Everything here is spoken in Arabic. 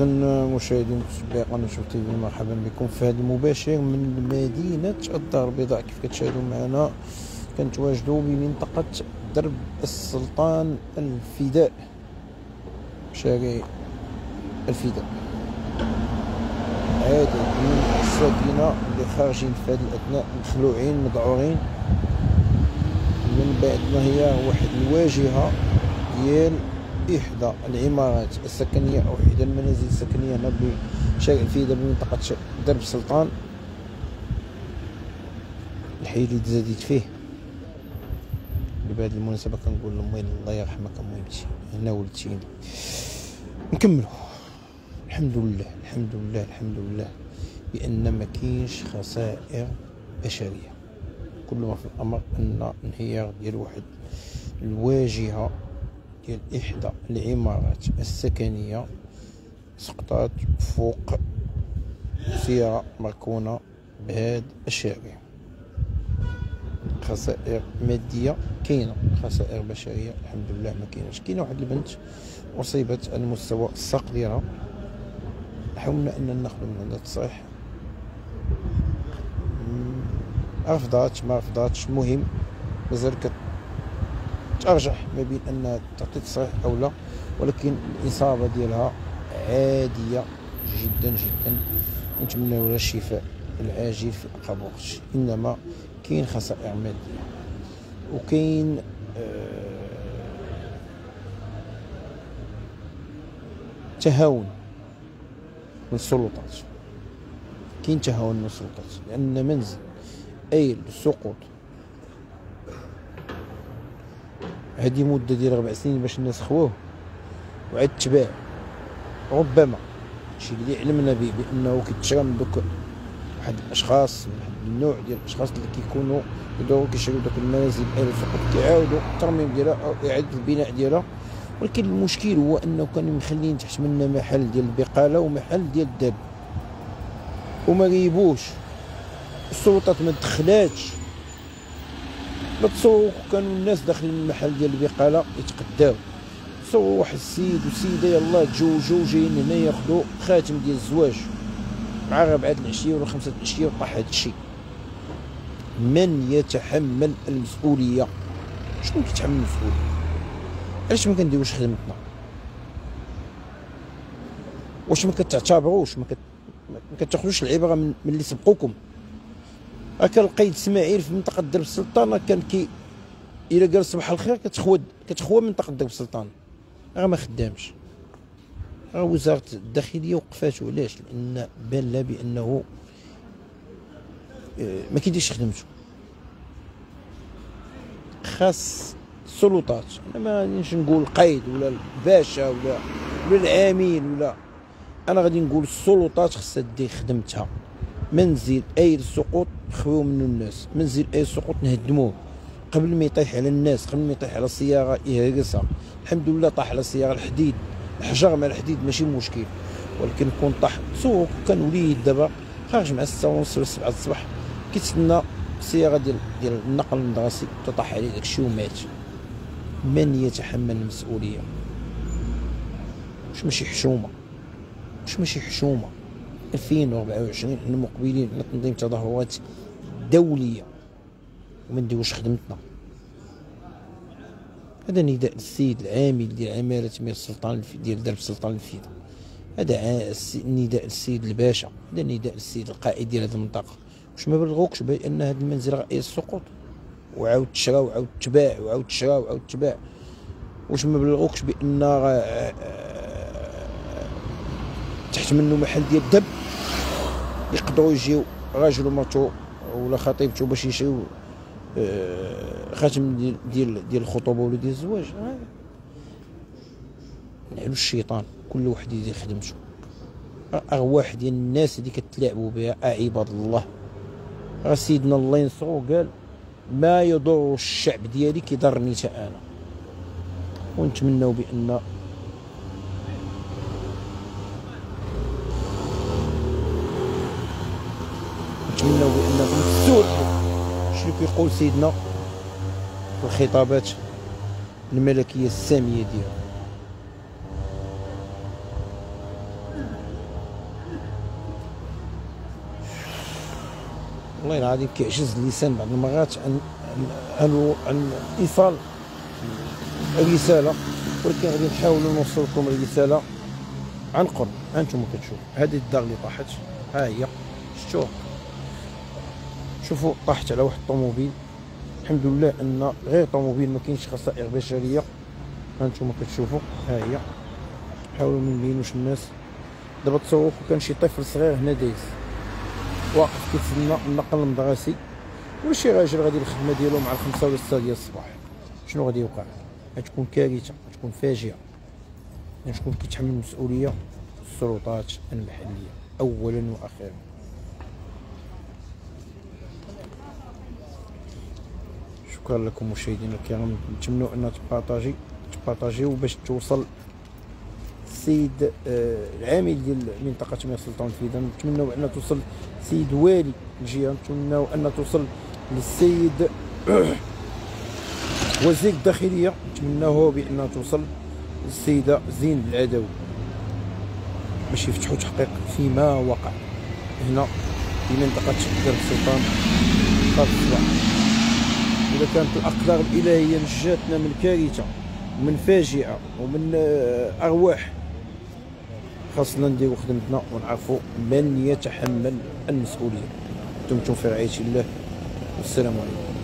إذا مشاهدين متابعي قناة شوف تي في مرحبا بكم في هذا المباشر من مدينة الدار البيضاء. كيف كتشاهدوا معنا؟ كنتواجدوا بمنطقة درب السلطان الفداء شارع الفداء. عدد من الساكنة اللي خارجين في هذه الأثناء مخلوعين مذعورين من بعد ما هي واحد الواجهة ديال إحدى العمارات السكنية أو إحدى المنازل السكنية هنا الفيدة بمنطقة درب سلطان. الحي اللي تزاديت فيه. بهذه المناسبة كنقول لهم وين الله يرحمك مهمتي هنا ولدتيني نكملوا. الحمد لله الحمد لله الحمد لله. بأن ما كاينش خسائر بشرية. كل ما في الأمر أن انهيار ديال واحد الواجهة ديال إحدى العمارات السكنية سقطات فوق سيارة مركونة بهذا الشارع خسائر مادية كاينة خسائر بشرية الحمد لله ما كايناش. كاينة واحد البنت أصيبت على مستوى الساق ديالها. حاولنا أن ناخذ من عندها تصريح رفضات ما رفضاتش. المهم مازال ترجح ما بين أن تعطي تصريح أو لا ولكن الإصابة ديالها عادية جدا جدا. نتمنى لها الشفاء العاجل في اقرب وقت. إنما كاين خسائر مادية وكاين آه تهاون من السلطات. كاين تهاون من السلطات لأن منزل أي السقوط هذه مدة ديال ربع سنين باش الناس خووه وعاد تباع. ربما شي اللي علمنا به بأنه كيتشرى من دوك واحد الأشخاص واحد النوع ديال الأشخاص اللي كيكونوا يدوروا كيشريو دوك المنازل بحال السقوط كيعاودوا الترميم ديالها أو إعادة البناء ديالها. ولكن المشكل هو أنه كانوا مخلين تحت منا محل ديال البقالة ومحل ديال الدب. وما غيبوش. السلطات ما دخلاتش. تصوروا كانوا الناس داخلين المحل ديال البقالة يتقداو. تصوروا واحد السيد وسيدة يلاه تزوجوا جايين هنا ياخذوا خاتم ديال الزواج. مع ربعة العشية ولا خمسة العشية وطاح هذا الشيء. من يتحمل المسؤولية؟ شكون كيتحمل المسؤولية؟ علاش ما كنديروش خدمتنا؟ واش ما كتعتبروش؟ ما. ما كتاخذوش العبرة من, من اللي سبقوكم؟ كان القيد إسماعيل في منطقة درب السلطان كان كي إلا قال صباح الخير كتخوى كتخوى منطقة درب السلطان. راه ما خدامش. راه وزارة الداخلية وقفاتو علاش؟ لأن بان لها بأنه آه، ما كيديرش خدمته. خاص السلطات. أنا ما غاديش نقول القيد ولا الباشا ولا ولا العامل ولا أنا غادي نقول السلطات خصها دير خدمتها. منزل أي السقوط نخويو منه الناس منزل أي السقوط نهدموه. قبل ما يطيح على الناس قبل ما يطيح على السياره يهرسها الحمد لله طاح على السياره الحديد. الحجر مع الحديد ماشي مشكل. ولكن كون طاح سوق كان وليد دابا. خارج مع 6 ونص ولا 7 الصباح كيتسنى السياره ديال ديال النقل المدرسي تطاح عليه داكشي ومات. من يتحمل المسؤولية؟ واش ماشي حشومة؟ واش ماشي حشومة؟ 2024 حنا مقبلين على تنظيم تظاهرات دولية. وما نديروش خدمتنا؟ هذا نداء للسيد العامل ديال عماله مير السلطان ديال درب السلطان الفيضة. هذا نداء للسيد الباشا. هذا نداء للسيد القائد ديال هذه المنطقة. واش ما بلغوكش بأن هذا المنزل راه السقوط وعاود تشرى وعاود تباع وعاود تشرى وعاود تباع. واش ما بلغوكش بأن تحت منه محل ديال الدب. يقدروا يجيو راجل ومرتو ولا خطيبته باش يشريو آه، خاتم ديال ديال الخطوبة ولا ديال الزواج. نعلو الشيطان. كل واحد يدير خدمته ارواح ديال الناس اللي كتلاعبوا بها عباد الله. راه سيدنا الله ينصرو قال ما يضر الشعب ديالي كيضرني حتى أنا. ونتمنوا بأن نتمنوا بانكم تسولوا شنو كيقول سيدنا؟ في الخطابات الملكية السامية ديالو. والله العظيم كيعجز اللسان بعض المرات عن عن عن ايصال الرسالة ولكن غادي نحاولوا نوصل لكم الرسالة عن قرب. أنتم كتشوفوا. هذه الدار اللي طاحت. ها هي. شتوها شوفوا طاحت على واحد الطوموبيل الحمد لله أن غير طوموبيل ما كاينش خسائر بشرية. هانتوما كتشوفوا ها هي. نحاولوا ما نبينوش الناس. دابا تصوروا كان شي طفل صغير هنا دايز. واقف كيتسنى النقل المدرسي وشي راجل غادي الخدمة ديالو مع الخمسة ولا الستة ديال الصباح. شنو غادي يوقع؟ غتكون كارثة غتكون فاجعة. يعني شكون كيتحمل المسؤولية؟ السلطات المحلية اولا وأخيرا. شكرا لكم مشاهدينا الكرام. نتمنوا ان تبارطاجي تبارطاجيو باش توصل السيد آه، العامل ديال منطقة مير سلطان الفيدان نتمنوا ان توصل السيد والي الجهه نتمنوا ان توصل للسيد وزير الداخلية. نتمناه بان توصل للسيده زين العدوي. باش يفتحوا تحقيق فيما وقع هنا في منطقة درب السلطان خاص الصباح إذا كانت الأقدار الإلهية نجاتنا من كارثة ومن فاجعه ومن أرواح خاصنا نديرو خدمتنا ونعرفوا من يتحمل المسؤولية. دمتم في رعاية الله. والسلام عليكم.